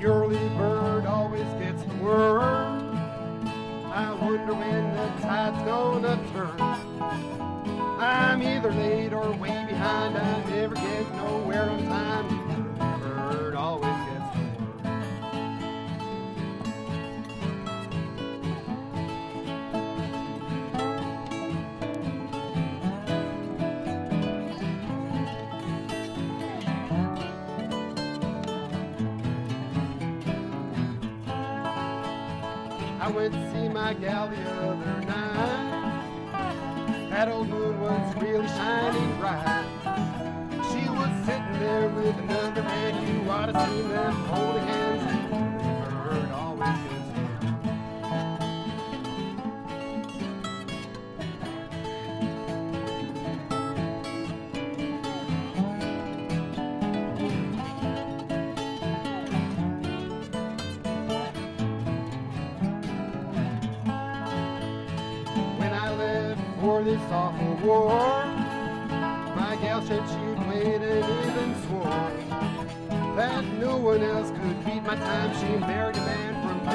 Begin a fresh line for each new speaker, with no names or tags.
The early bird always gets the worm. I wonder when the tide's gonna turn. I'm either late or way behind. I never get I went to see my gal the other night. That old moon was really shining bright. She was sitting there with another man. You ought to see them holding hands. For this awful war, my gal said she'd wait and even swore that no one else could beat my time. She married a man from.